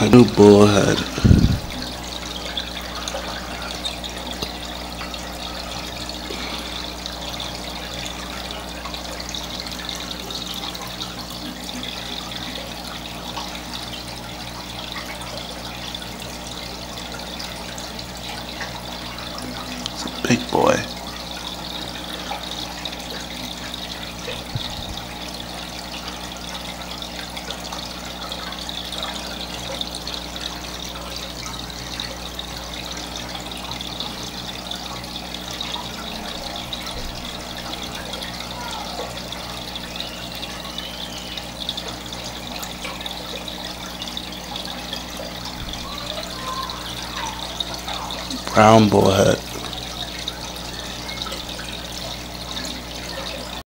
A new bullhead. It's a big boy. Brown bullhead.